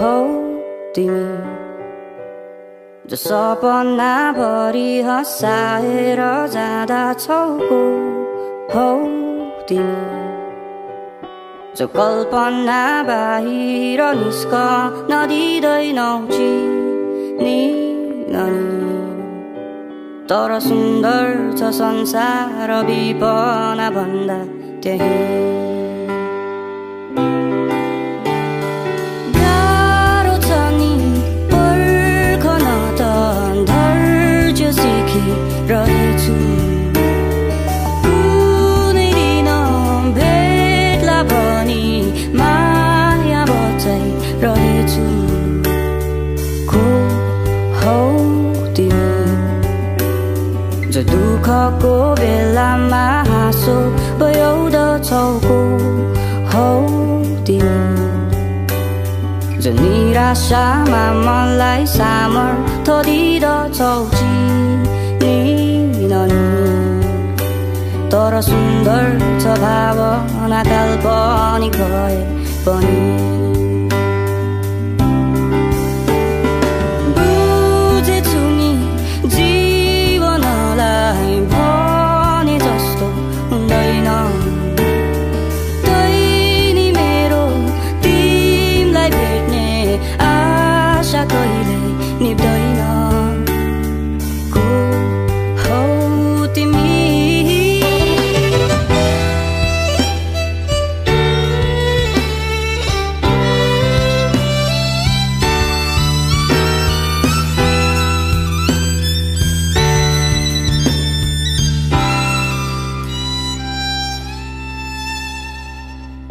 तिमी जो सपनाभरि हँसाएर जाँदा छौको हौ तिमी जो कल्पना बाहिर निस्क नदिँदैनौ नि तर सुन्दर छ संसार विपना भन्दा त्यही जो दुःखको बेलामा हाँसो भयाउँदछौ हौ तिमी जो निराशामा मलाई सामर्थ दिँदछौ तर सुन्दर छ भावना काल्पनिक भए पनि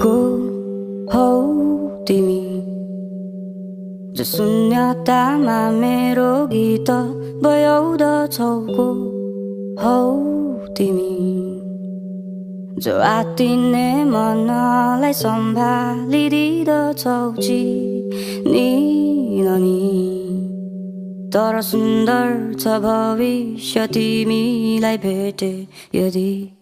को हौ तिमी जो शून्यतामा मेरो गीत बयाउँदछौ को हौ तिमी जो आतिने मनलाई सम्हालिदिँदछौ नि तर सुन्दर छ भविष्य तिमीलाई भेटे यदि